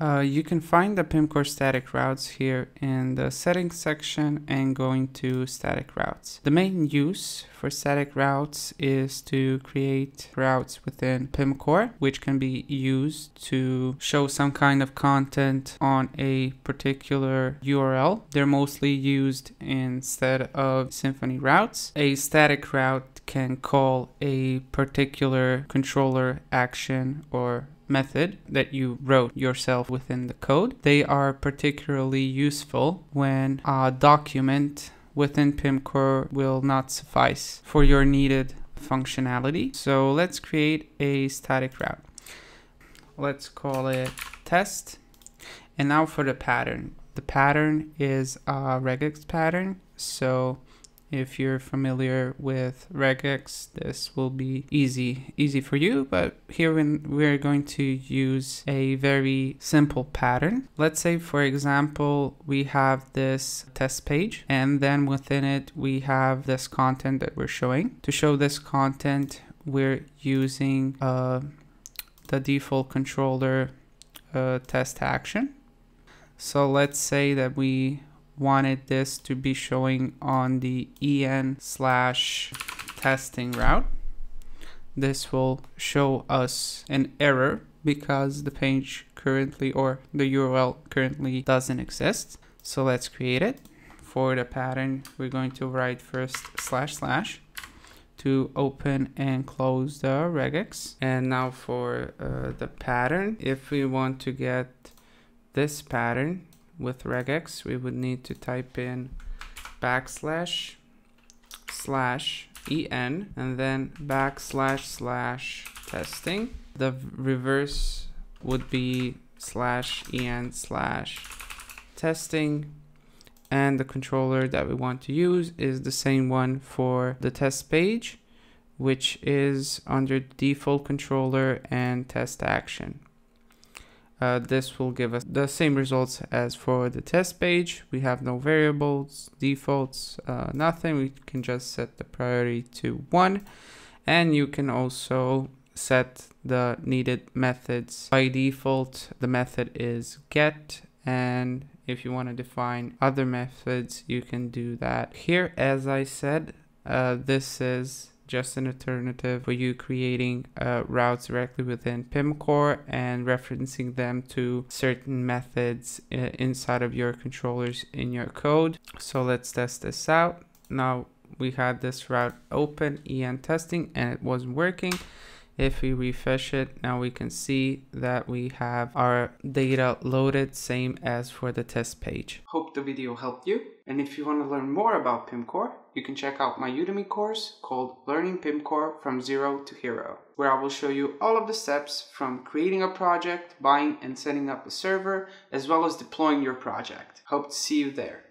Uh, you can find the Pimcore static routes here in the settings section and going to static routes. The main use for static routes is to create routes within Pimcore, which can be used to show some kind of content on a particular URL. They're mostly used instead of Symfony routes. A static route can call a particular controller action or method that you wrote yourself within the code. They are particularly useful when a document within Pimcore will not suffice for your needed functionality. So let's create a static route. Let's call it test. And now for the pattern. The pattern is a regex pattern. So if you're familiar with regex, this will be easy, easy for you. But here we're going to use a very simple pattern. Let's say, for example, we have this test page and then within it, we have this content that we're showing. To show this content, we're using uh, the default controller uh, test action. So let's say that we wanted this to be showing on the en slash testing route. This will show us an error because the page currently or the URL currently doesn't exist. So let's create it. For the pattern, we're going to write first slash slash to open and close the regex. And now for uh, the pattern, if we want to get this pattern, with regex, we would need to type in backslash slash en and then backslash slash testing. The reverse would be slash en slash testing and the controller that we want to use is the same one for the test page which is under default controller and test action. Uh, this will give us the same results as for the test page. We have no variables, defaults, uh, nothing. We can just set the priority to one. And you can also set the needed methods. By default, the method is get. And if you want to define other methods, you can do that. Here, as I said, uh, this is just an alternative for you creating uh, routes directly within Pimcore and referencing them to certain methods uh, inside of your controllers in your code. So let's test this out. Now we had this route open en testing and it wasn't working. If we refresh it, now we can see that we have our data loaded same as for the test page. Hope the video helped you. And if you want to learn more about Pimcore, you can check out my Udemy course called Learning Pimcore from Zero to Hero, where I will show you all of the steps from creating a project, buying and setting up a server, as well as deploying your project. Hope to see you there.